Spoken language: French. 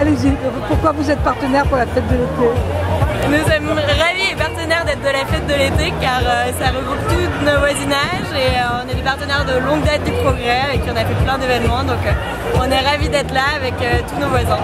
Allez-y, pourquoi vous êtes partenaire pour la fête de l'été Nous sommes ravis et partenaires d'être de la fête de l'été car euh, ça regroupe tous nos voisinages et euh, on est des partenaires de longue date du progrès et qui on a fait plein d'événements. Donc euh, on est ravis d'être là avec tous nos voisins.